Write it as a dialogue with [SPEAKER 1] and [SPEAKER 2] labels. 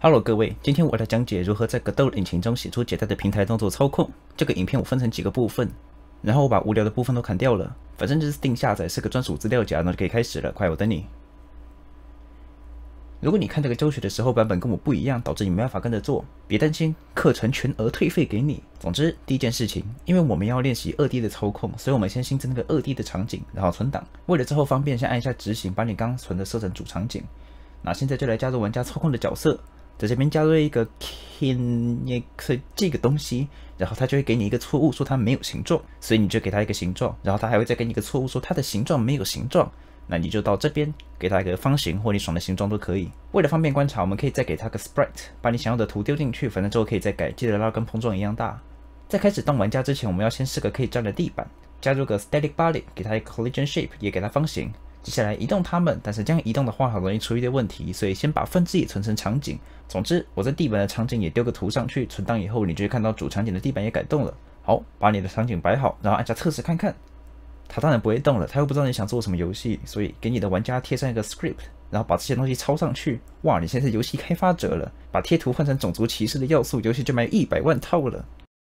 [SPEAKER 1] Hello，各位，今天我来讲解如何在格斗引擎中写出简单的平台动作操控。这个影片我分成几个部分，然后我把无聊的部分都砍掉了，反正就是定下载是个专属资料夹，那就可以开始了。快，我等你。如果你看这个教学的时候版本跟我不一样，导致你没办法跟着做，别担心，课程全额退费给你。总之，第一件事情，因为我们要练习二 D 的操控，所以我们先新增那个二 D 的场景，然后存档。为了之后方便，先按一下执行，把你刚存的设成主场景。那现在就来加入玩家操控的角色。在这边加入一个 kinect 这个东西，然后它就会给你一个错误，说它没有形状，所以你就给它一个形状，然后它还会再给你一个错误，说它的形状没有形状，那你就到这边给它一个方形或你爽的形状都可以。为了方便观察，我们可以再给它个 sprite，把你想要的图丢进去，反正之后可以再改，记得拉跟碰撞一样大。在开始当玩家之前，我们要先试个可以站的地板，加入个 static body，给它一个 collision shape，也给它方形。接下来移动它们，但是这样移动的话很容易出一些问题，所以先把分支也存成场景。总之，我在地板的场景也丢个图上去，存档以后，你就会看到主场景的地板也改动了。好，把你的场景摆好，然后按下测试看看。它当然不会动了，它又不知道你想做什么游戏，所以给你的玩家贴上一个 script，然后把这些东西抄上去。哇，你现在是游戏开发者了，把贴图换成种族歧视的要素，游戏就卖一百万套了。